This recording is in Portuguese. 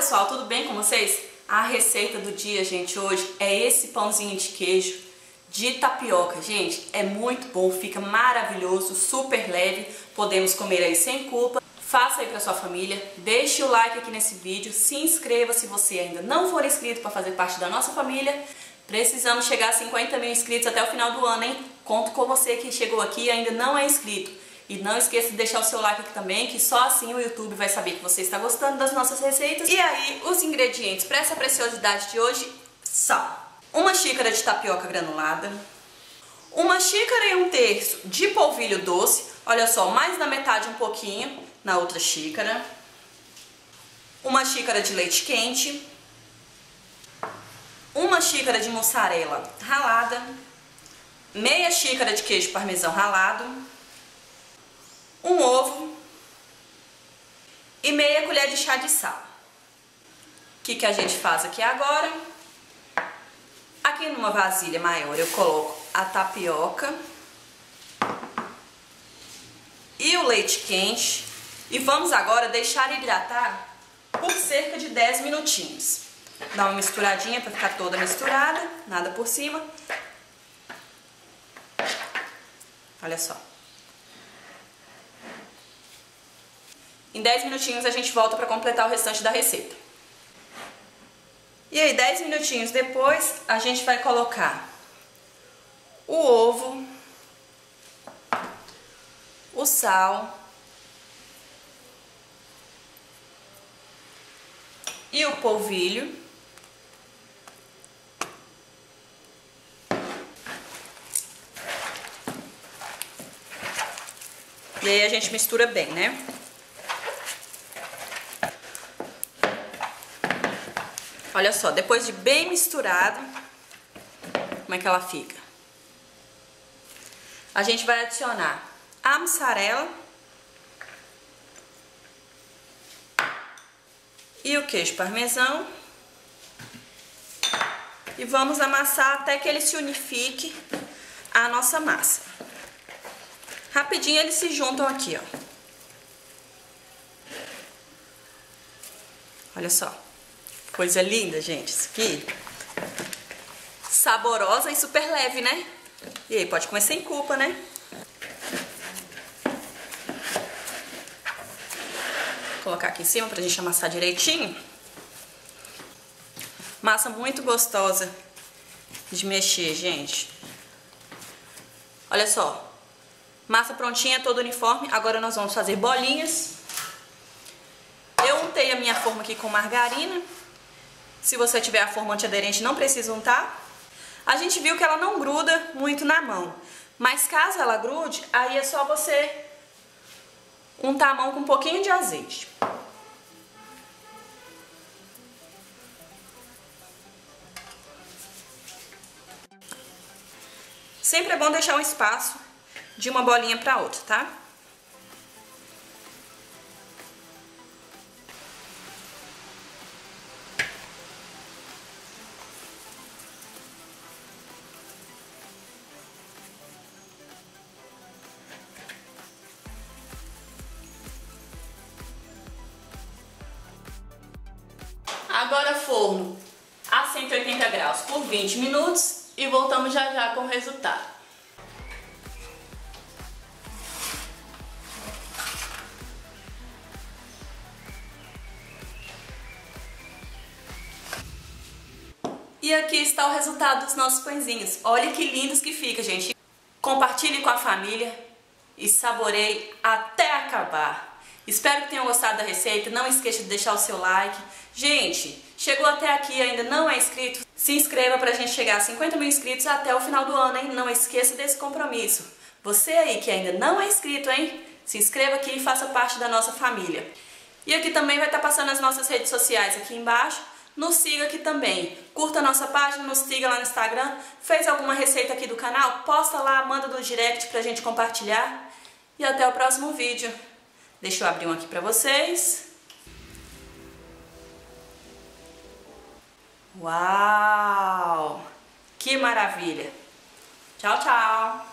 pessoal, tudo bem com vocês? A receita do dia, gente, hoje é esse pãozinho de queijo de tapioca. Gente, é muito bom, fica maravilhoso, super leve, podemos comer aí sem culpa. Faça aí pra sua família, deixe o like aqui nesse vídeo, se inscreva se você ainda não for inscrito para fazer parte da nossa família. Precisamos chegar a 50 mil inscritos até o final do ano, hein? Conto com você que chegou aqui e ainda não é inscrito. E não esqueça de deixar o seu like aqui também, que só assim o YouTube vai saber que você está gostando das nossas receitas. E aí, os ingredientes para essa preciosidade de hoje são uma xícara de tapioca granulada, uma xícara e um terço de polvilho doce, olha só, mais na metade um pouquinho na outra xícara, uma xícara de leite quente, uma xícara de mussarela ralada, meia xícara de queijo parmesão ralado, um ovo e meia colher de chá de sal. O que, que a gente faz aqui agora? Aqui numa vasilha maior eu coloco a tapioca e o leite quente e vamos agora deixar hidratar por cerca de 10 minutinhos. Dá uma misturadinha para ficar toda misturada, nada por cima. Olha só. Em 10 minutinhos a gente volta para completar o restante da receita. E aí, 10 minutinhos depois, a gente vai colocar o ovo, o sal e o polvilho. E aí a gente mistura bem, né? Olha só, depois de bem misturado, como é que ela fica? A gente vai adicionar a mussarela e o queijo parmesão e vamos amassar até que ele se unifique a nossa massa. Rapidinho eles se juntam aqui, ó. Olha só. Coisa linda, gente, isso aqui. Saborosa e super leve, né? E aí, pode comer sem culpa, né? Vou colocar aqui em cima pra gente amassar direitinho. Massa muito gostosa de mexer, gente. Olha só. Massa prontinha, toda uniforme. Agora nós vamos fazer bolinhas. Eu untei a minha forma aqui com margarina. Se você tiver a forma antiaderente, não precisa untar. A gente viu que ela não gruda muito na mão. Mas caso ela grude, aí é só você untar a mão com um pouquinho de azeite. Sempre é bom deixar um espaço de uma bolinha para outra, tá? Agora forno a 180 graus por 20 minutos e voltamos já já com o resultado. E aqui está o resultado dos nossos pãezinhos. Olha que lindos que fica, gente. Compartilhe com a família e saboreie até acabar. Espero que tenham gostado da receita, não esqueça de deixar o seu like. Gente, chegou até aqui e ainda não é inscrito, se inscreva pra gente chegar a 50 mil inscritos até o final do ano, hein? Não esqueça desse compromisso. Você aí que ainda não é inscrito, hein? Se inscreva aqui e faça parte da nossa família. E aqui também vai estar passando as nossas redes sociais aqui embaixo. Nos siga aqui também. Curta a nossa página, nos siga lá no Instagram. Fez alguma receita aqui do canal? Posta lá, manda no direct pra gente compartilhar. E até o próximo vídeo. Deixa eu abrir um aqui pra vocês. Uau! Que maravilha! Tchau, tchau!